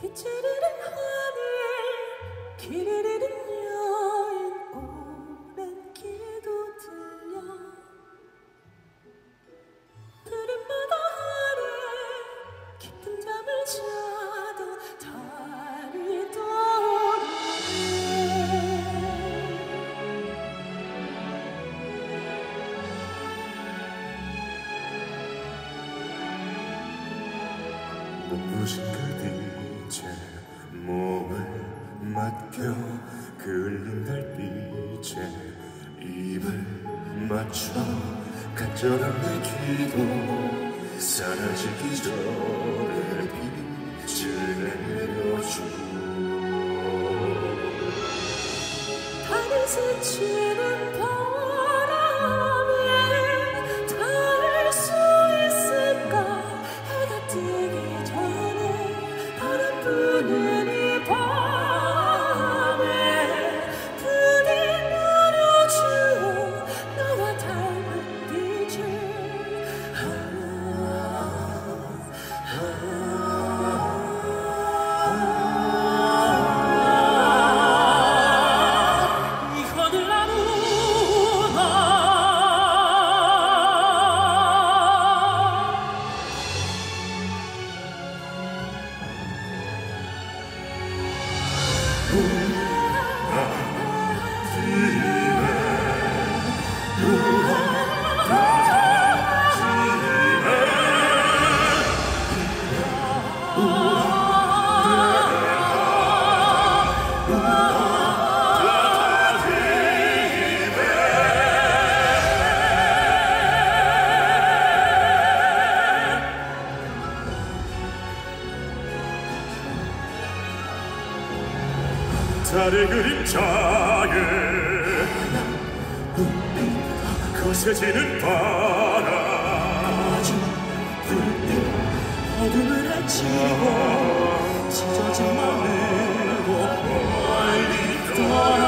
빛을 잃은 하늘 길이 눈부신 그빛에 몸을 맡겨 그을린 달빛에 입을 맞춰 간절한 내 기도 사라지기 전에 빛을 내려줘 하늘 스치는 달의 그림자에 거세지는 바람. 어둠을 헤치고 찢어진 마음으로 멀리 떠나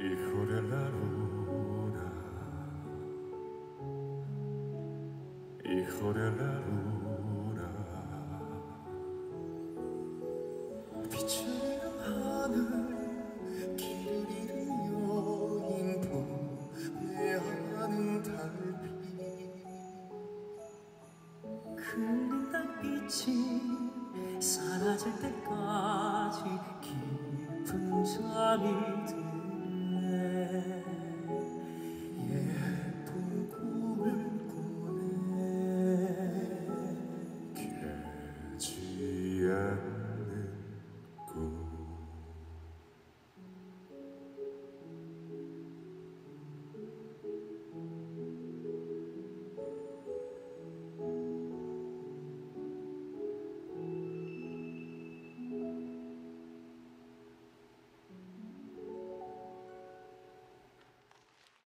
이 바람 부는 이 밤에 머물게 해주어 나와 닮은 빛이 Hijo de la luna, hijo de la luna, 빛을 잃은 하늘 길을 잃은 여인분 외하는 달빛. 흘린 달빛이 사라질 때까지 깊은 잠이 들